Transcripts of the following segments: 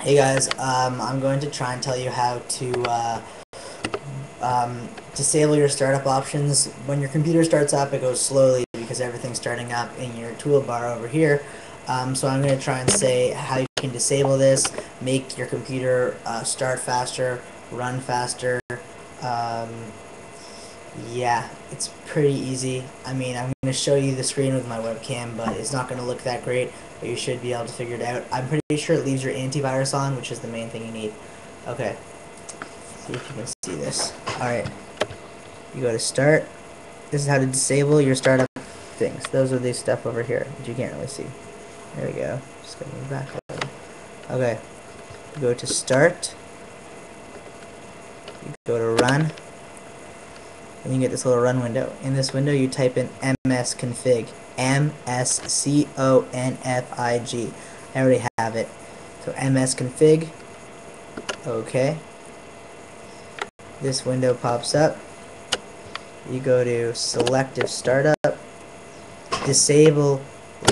Hey guys, um, I'm going to try and tell you how to uh, um, disable your startup options. When your computer starts up, it goes slowly because everything's starting up in your toolbar over here. Um, so I'm going to try and say how you can disable this, make your computer uh, start faster, run faster. Yeah, it's pretty easy. I mean, I'm going to show you the screen with my webcam, but it's not going to look that great, but you should be able to figure it out. I'm pretty sure it leaves your antivirus on, which is the main thing you need. Okay, see if you can see this. Alright, you go to start. This is how to disable your startup things. Those are the stuff over here that you can't really see. There we go. Just gonna move back. Okay, go to start. You go to run and you get this little run window. In this window, you type in msconfig, M-S-C-O-N-F-I-G. I already have it. So msconfig, okay. This window pops up. You go to selective startup, disable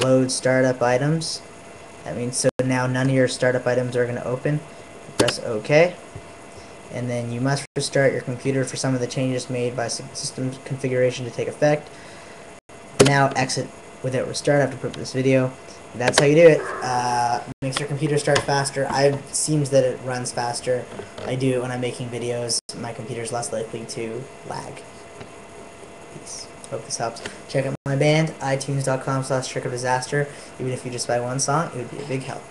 load startup items. That means so now none of your startup items are going to open. Press OK and then you must restart your computer for some of the changes made by system configuration to take effect. Now exit without restart after put this video. That's how you do it. Uh, makes your computer start faster. I seems that it runs faster. I do it when I'm making videos. My computer's less likely to lag. Peace. Hope this helps. Check out my band, itunes.com slash trick of disaster. Even if you just buy one song, it would be a big help.